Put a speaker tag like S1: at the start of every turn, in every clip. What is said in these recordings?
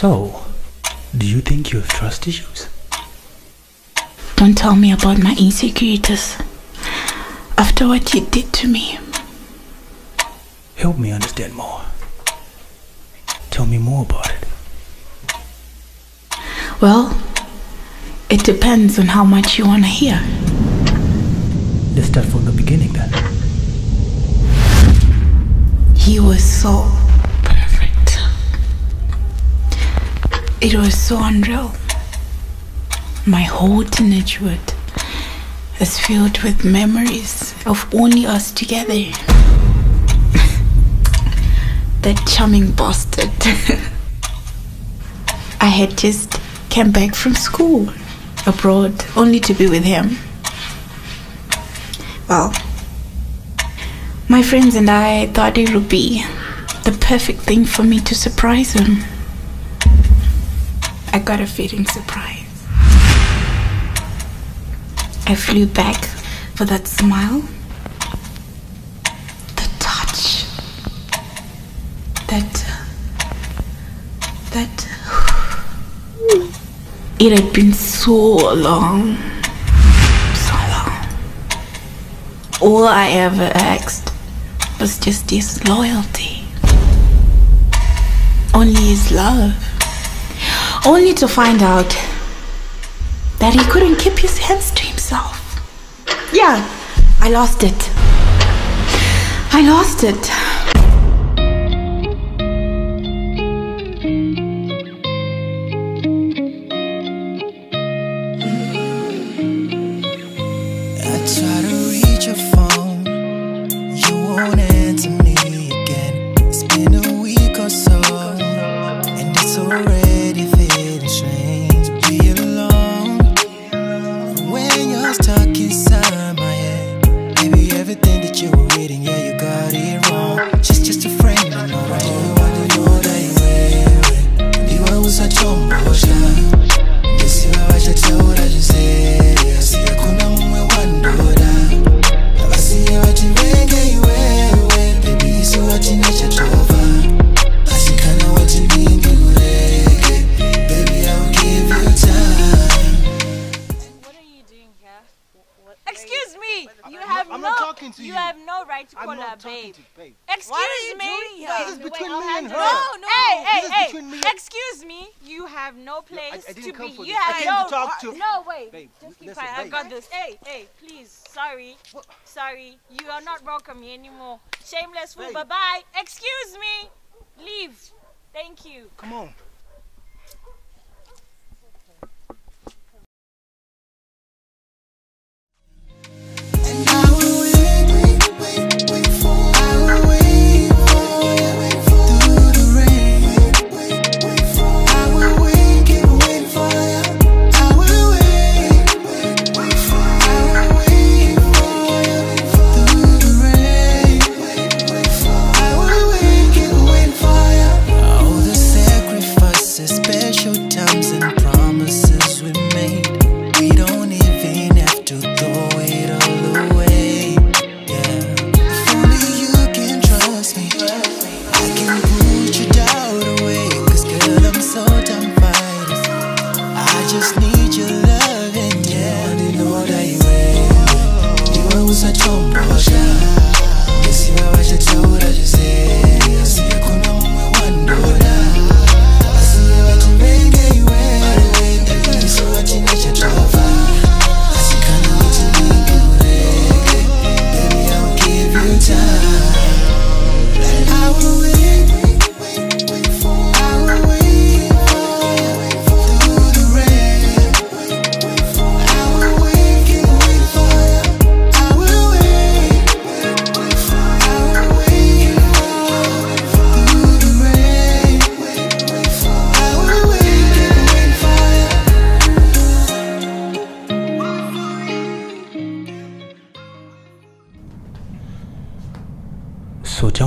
S1: So, do you think you have trust issues?
S2: Don't tell me about my insecurities. After what you did to me,
S1: Help me understand more. Tell me more about it.
S2: well, it depends on how much you want to hear.
S1: Let's start from the beginning then.
S2: He was so It was so unreal. My whole teenagehood is filled with memories of only us together. that charming bastard. I had just came back from school abroad only to be with him. Well, my friends and I thought it would be the perfect thing for me to surprise him. I got a fitting surprise. I flew back for that smile, the touch, that. that. It had been so long. So long. All I ever asked was just his loyalty. Only his love. Only to find out that he couldn't keep his hands to himself. Yeah, I lost it. I lost it.
S3: I try to reach your phone, you won't answer me
S4: me. You have
S5: I'm
S4: no.
S5: not talking to
S4: you
S5: you.
S4: have no right to call
S5: I'm
S4: her
S5: not talking
S4: babe.
S5: babe.
S4: Excuse
S6: What are you
S4: me.
S6: doing here?
S4: Wait,
S5: This is between me and her.
S4: No, no. Hey, hey,
S5: This is
S4: hey.
S5: between me-
S4: Excuse me. You have no place
S5: I didn't
S4: to
S5: come
S4: be.
S5: for
S4: You.
S5: I
S4: have
S5: came
S4: no.
S5: to talk to-
S4: No, wait.
S5: Babe,
S4: Just keep
S5: listen,
S4: quiet. I got this. Hey, hey. Please. Sorry. Sorry. You are not welcome here anymore. Shameless fool.
S5: Babe.
S4: Bye bye. Excuse me. Leave. Thank you.
S5: Come on.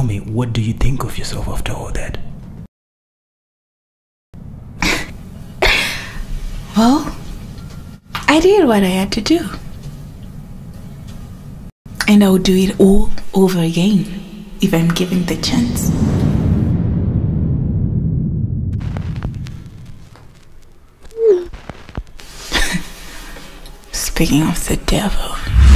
S1: Tell me, what do you think of yourself after all that?
S2: well, I did what I had to do. And I will do it all over again if I'm given the chance. Speaking of the devil.